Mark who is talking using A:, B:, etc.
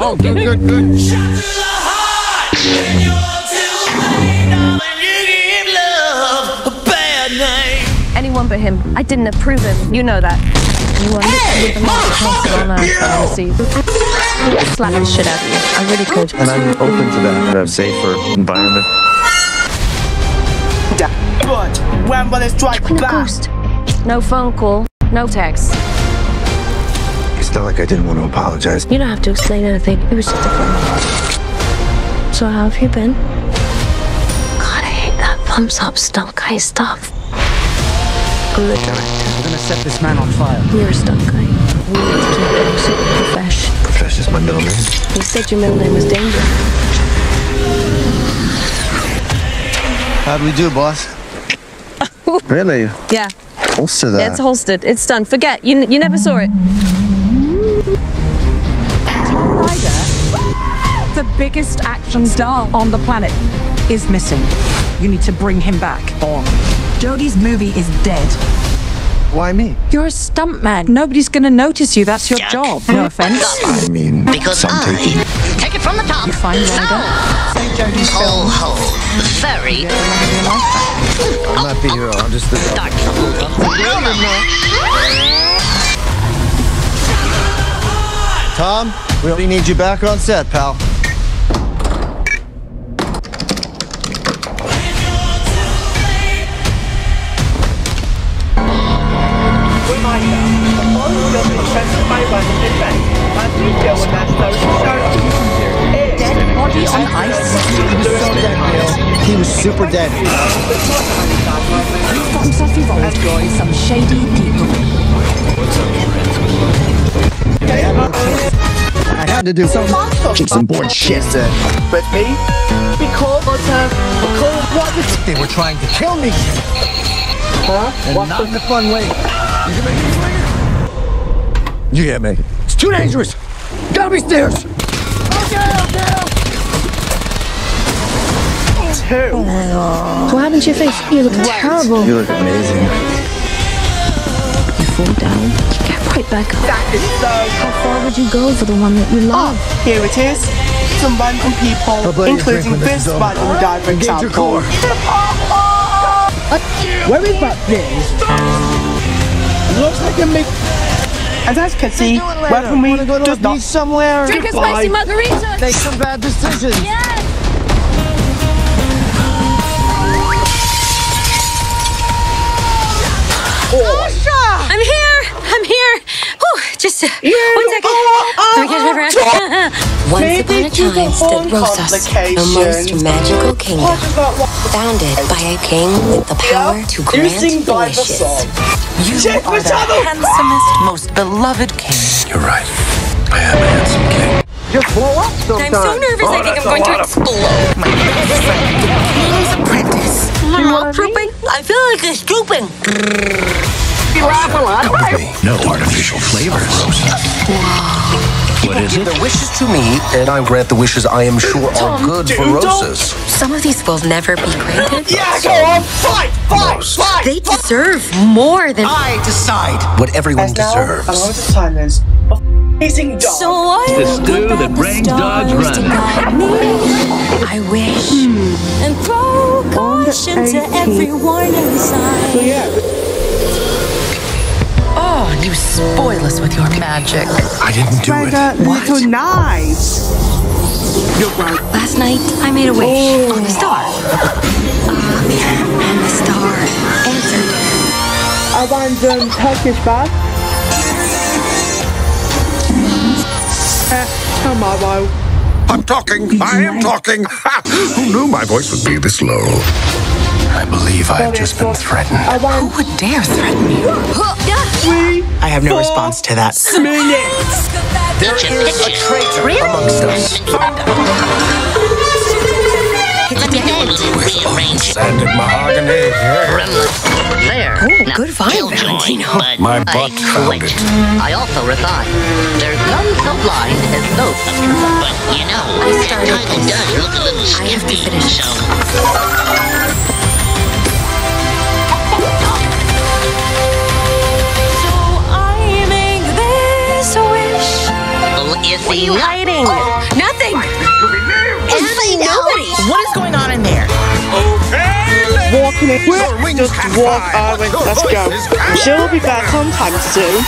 A: so good.
B: Oh, good, good, good.
C: Anyone but him. I didn't approve him. You know that. You are literally the last person on I want to see. I'd slap the shit out of you. I really could.
D: And I'm open to that. In A safer environment.
E: But when will it strike
C: No
E: back?
C: ghost. No phone call. No text.
D: It's not like I didn't want to apologize.
C: You don't have to explain anything. It was just a friend. So how have you been? God, I hate that thumbs up stunt guy stuff. I'm the director.
B: We're gonna set this man on fire.
C: You're a stunt guy. We need to keep it super profesh.
D: Profesh is my middle name.
C: You said your middle name was Danger.
D: How'd we do, boss? really?
C: Yeah,
D: Holster that.
C: it's holstered. It's done. Forget. You, you never saw it.
A: Biggest action star on the planet is missing. You need to bring him back. Jody's movie is dead.
D: Why me?
A: You're a stuntman. Nobody's going to notice you. That's your job. No offense.
D: I mean,
F: Because
D: some
F: I
D: taking.
F: take it from the top.
A: You find Ryder. Say Jody's
F: Ho
A: film.
F: ho. Very
D: I'm not the hero. I'm just the.
F: dark.
D: Tom, we only need you back on set, pal.
A: Dead body on ice.
D: He was super dead.
A: From Sophie Rolls is some shady people.
D: I had to do some some board shit.
E: With me? Because uh, because what the
D: They were trying to kill me.
E: huh?
D: And not in a fun way. You can make me swing it. You can't make it. It's too dangerous. Gotta be stairs.
E: Two.
C: What happened to your face? You look terrible.
D: You look amazing.
C: You fall down. You get right back up.
E: That is so.
C: How far would you go for the one that you love?
E: Oh, here it is. Some random people,
D: I'll buy you a drink
E: including
D: this
E: this
D: is over.
E: random guy, for
D: Engage your
E: example.
D: core.
E: Where is that place? Looks like a big. As I can see, weaponry
D: Wanna go to a
E: not.
D: somewhere?
C: Drink a spicy margarita.
D: Make some bad decisions.
C: Yes.
G: I'm here. I'm here. Whew, just uh, one second. Let me get my breath.
H: Once
E: Maybe
H: upon a time stood
E: horn
H: Rosas, the most magical kingdom,
E: What about what?
H: founded by a king with the power to grant
E: Using by
H: wishes.
G: You
E: Check
G: are
E: the
G: the
E: channel.
G: handsomest, most beloved king.
D: You're right. I am a handsome king.
E: Just blow up
G: I'm so nervous. I oh, think I'm going to explode. My best friend, King's apprentice. I'm not drooping. I feel like it's drooping.
B: No artificial flavors. What is it?
I: Their wishes to me, and I grant the wishes I am sure are good for
E: dude, don't-
I: roses.
H: Some of these will never be granted.
E: Yeah, go on, fight, fight, fight.
H: They deserve more than
I: I decide what everyone
E: As now,
I: deserves.
E: a moment of silence. of Amazing dog.
G: So I
B: The stew that brings dogs running.
H: I wish. Hmm.
G: and throw caution to every warning sign.
E: yeah,
G: Oh, you spoil us with your magic.
D: I didn't do
E: by
D: it.
E: the little knives. You're right.
H: Last night, I made a wish on the star. Ah, and the star answered.
E: Abandoned Turkish bath. Uh, tomorrow.
B: I'm talking. I am talking. Who knew my voice would be this low? I believe I have just been threatened.
G: Who would dare threaten you?
E: I
J: have no response to that.
E: Minutes.
I: There is a traitor amongst us. It's a deadly rearranged.
B: Sanded mahogany.
F: There.
H: Oh, good vibe, Valentino.
B: My butt found it.
F: I also recite. There's none so blind as those. But you know,
H: I started
F: it kinda does look a little
H: I have to
F: skimpy.
H: finish.
F: So you
G: hiding?
H: Nothing.
G: It's nobody. What is going on in there?
E: Okay, Walking in. Just walk. Uh, wait, let's go. She'll be back sometime soon.